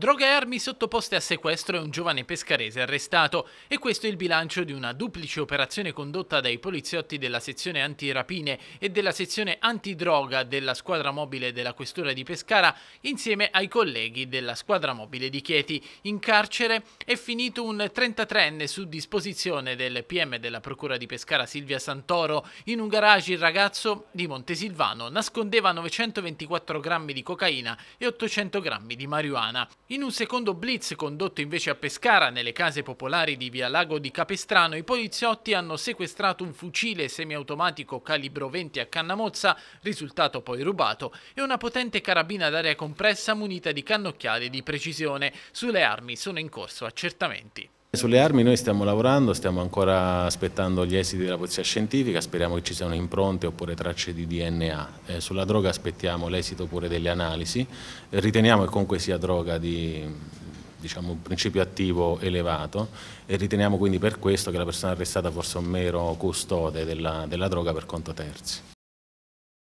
Droga e armi sottoposte a sequestro e un giovane pescarese arrestato e questo è il bilancio di una duplice operazione condotta dai poliziotti della sezione antirapine e della sezione antidroga della squadra mobile della questura di Pescara insieme ai colleghi della squadra mobile di Chieti. In carcere è finito un 33enne su disposizione del PM della procura di Pescara Silvia Santoro. In un garage il ragazzo di Montesilvano nascondeva 924 grammi di cocaina e 800 grammi di marijuana. In un secondo blitz condotto invece a Pescara, nelle case popolari di Via Lago di Capestrano, i poliziotti hanno sequestrato un fucile semiautomatico calibro 20 a cannamozza, risultato poi rubato, e una potente carabina d'aria compressa munita di cannocchiali di precisione. Sulle armi sono in corso accertamenti. Sulle armi noi stiamo lavorando, stiamo ancora aspettando gli esiti della polizia scientifica, speriamo che ci siano impronte oppure tracce di DNA. Eh, sulla droga aspettiamo l'esito pure delle analisi, riteniamo che comunque sia droga di diciamo, un principio attivo elevato e riteniamo quindi per questo che la persona arrestata fosse un mero custode della, della droga per conto terzi.